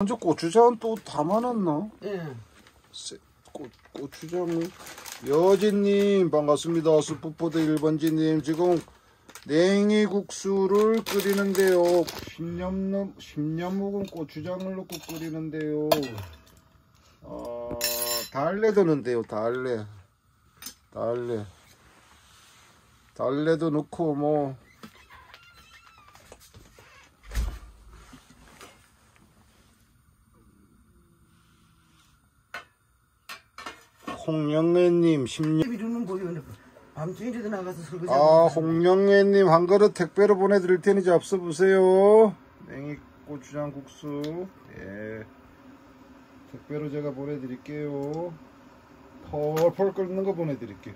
먼저 고추장 또 담아놨나? 예. 세- 고, 고추장을 여진님 반갑습니다. 수프포드 1번지님 지금 냉이국수를 끓이는데요. 10년, 넘, 10년 묵은 고추장을 넣고 끓이는데요. 어, 달래 드는데요 달래. 달래. 달래도 넣고 뭐 홍영애님 10년 이러는 보이는데 밤중에도 나가서 설거지. 아, 홍영애님 한 그릇 택배로 보내드릴 테니 잡숴 보세요. 냉이 고추장 국수. 예. 택배로 제가 보내드릴게요. 펄펄 끓는 거 보내드릴게요.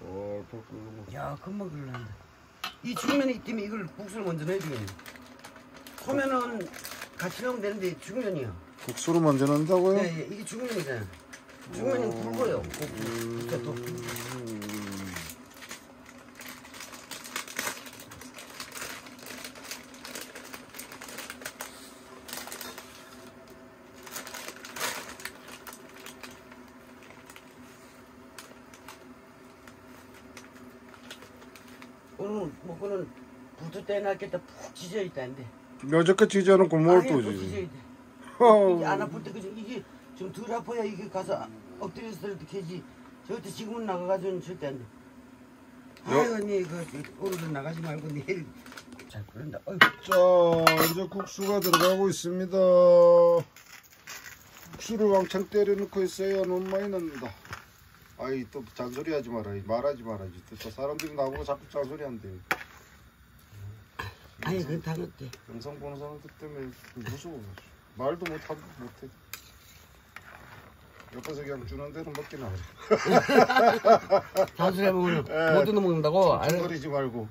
펄펄 끓는 거. 야, 금방 그럴란다. 이 죽면이 때문에 이걸 국수를 먼저 넣어야 되겠네. 소면은 같이 넣으면 되는데 죽면이야. 국수를 먼저 넣는다고요? 예, 예, 이게 죽면이잖아. 죽면은 굵어요. 그러니까 더 음, 오늘 먹고는 부두 떼놨겠다 푹 찢어 있다는데. 묘적게 지지하는 구멍을 아예 또 지지. 이게 안 아플 때 그죠? 이게 좀 덜 아파야 이게 가서 엎드려서 이렇게 캐지. 저때 지금은 나가가지고는 절대 안 돼. 아유 언니 그 오늘은 나가지 말고 내일 잘. 어이. 자, 이제 국수가 들어가고 있습니다. 국수를 왕창 때려놓고 있어요. 너무 많이 넣는다. 아이, 또 잔소리 하지 마라. 말하지 말아야지. 또 사람들이 나보고 자꾸 잔소리 한대. 아니 그건 다 넣었대. 영상 보는 사람들 때문에 무서워. 말도 못하고 못해. 옆에서 그냥 주는 대로 먹기나 하지. 잔소리 하면 예. 못 듣는 먹는다고. 아유, 찡거리지 말고.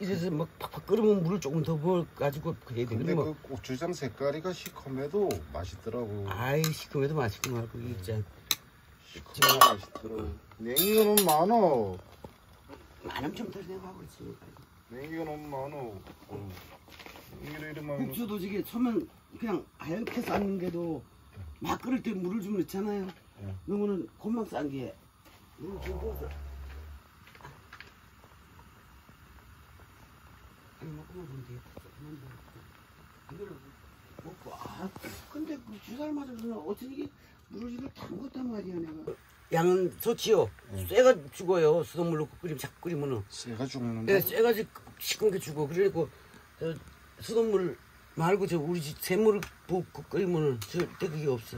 이래서 막 팍팍 끓으면 물을 조금 더 부어가지고 그래야 돼. 근데 근데 뭐 그 고추장 색깔이가 시커매도 맛있더라고. 아이 맛있고 말고 이게 진짜 시커매도 맛있더라고. 너무 많아. 많으면 좀더 생각하고 있으니까. 냉이가 너무 많아. 어. 냉이를 이러면 국수도 저게 처음엔 그냥 하얗게 삶는 게도 막 끓을 때 물을 좀 넣잖아요. 예. 그러면은 금방 싼 게. 너무 즐거워서. 아니 먹고만 좀 돼. 그만 먹고. 이거를 먹고 아 근데 그 주사를 맞아서는 어떻게 이게 물을 이걸 다 먹었단 말이야 내가. 양은 좋지요. 쇠가 죽어요. 수돗물 넣고 끓이면 자꾸 끓이면은. 새가 죽는다. 네, 쇠가지 시큰 게 주고 그래갖고 저 수돗물 말고 저 우리 집 샘물을 붓고 끓이면은 절대 그게 없어.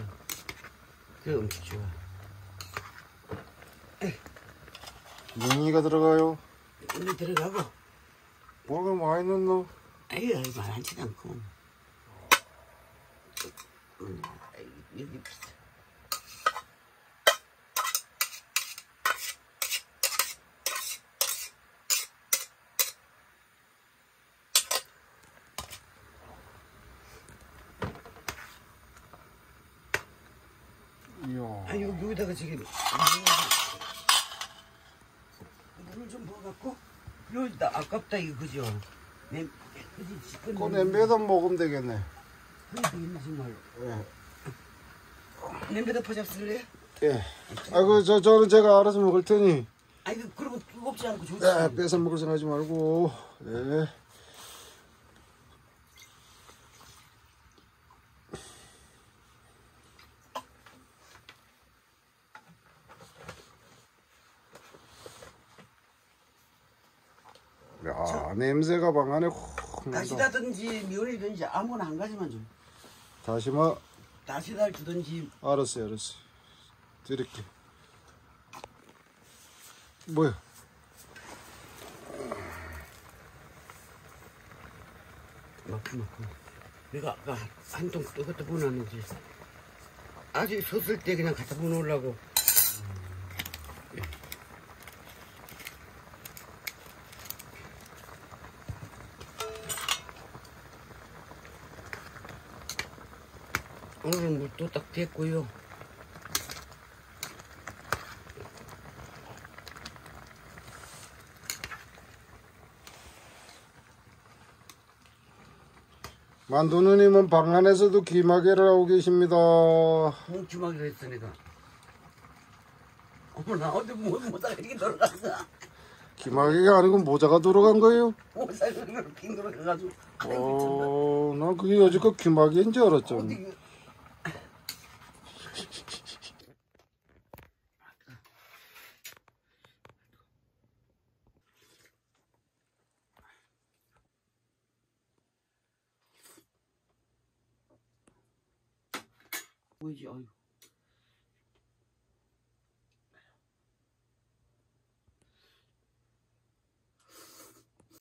그게 엄청 좋아. 냉이가 들어가요. 근데 들어가고 뭐가 많이 넣노? 아유 많지도 않고. 음, 여기 비싸. 아 여기 여기다가 지금 물을 좀 부어갖고 여기다 아깝다 이거 그죠? 내 그지 그 냄비에다 먹으면 되겠네. 정말로. 예. 냄비에다 퍼잡쓸래? 예. 아이고 저 저는 제가 알아서 먹을 테니. 아니 그 그러면 뜨겁지 않고 좋지. 예, 뺏어 먹을 생각하지 말고. 예. 야, 냄새가 방 안에 확 난다. 다시다든지 면이든지 아무거나 한 가지만 좀. 다시마 다시다를 주든지 알았어요, 알았어요. 드릴게. 뭐야? 넣고 넣고. 내가 아까 한통 이것도 보놨는지 아직 섰을 때 그냥 갖다 보놓으려고. 오늘은 뭐 물도 딱 됐고요. 만두 누님은 방 안에서도 기마개를 하고 계십니다. 뭔 기마개를 했어 내가. 어머나 어디 뭐, 모자가 이렇게 돌아갔어. 기마개가 아니고 모자가 들어간 거예요? 모자가 이렇게 돌아가가지고. 어, 난 그게 여지껏 기마개인 줄 알았잖아. 어디... 그- 뭐지 아유